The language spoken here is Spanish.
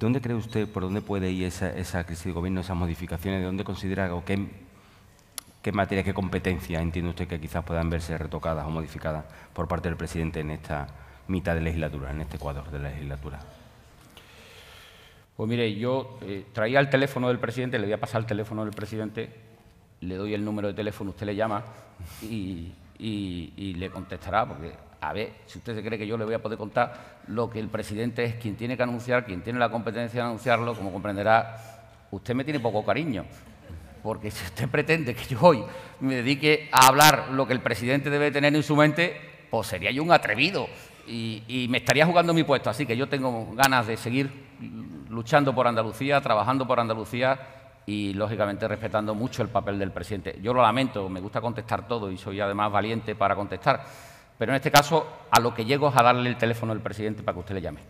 dónde cree usted, por dónde puede ir esa, esa crisis de gobierno, esas modificaciones? ¿De dónde considera o qué, qué materia, qué competencia entiende usted que quizás puedan verse retocadas o modificadas por parte del presidente en esta mitad de legislatura, en este cuadro de la legislatura? Pues mire, yo eh, traía el teléfono del presidente, le voy a pasar el teléfono del presidente, le doy el número de teléfono, usted le llama y, y le contestará, porque a ver, si usted se cree que yo le voy a poder contar lo que el presidente es quien tiene que anunciar, quien tiene la competencia de anunciarlo, como comprenderá, usted me tiene poco cariño. Porque si usted pretende que yo hoy me dedique a hablar lo que el presidente debe tener en su mente, pues sería yo un atrevido y, me estaría jugando mi puesto. Así que yo tengo ganas de seguir luchando por Andalucía, trabajando por Andalucía y, lógicamente, respetando mucho el papel del presidente. Yo lo lamento, me gusta contestar todo y soy además valiente para contestar pero en este caso a lo que llego es a darle el teléfono al presidente para que usted le llame.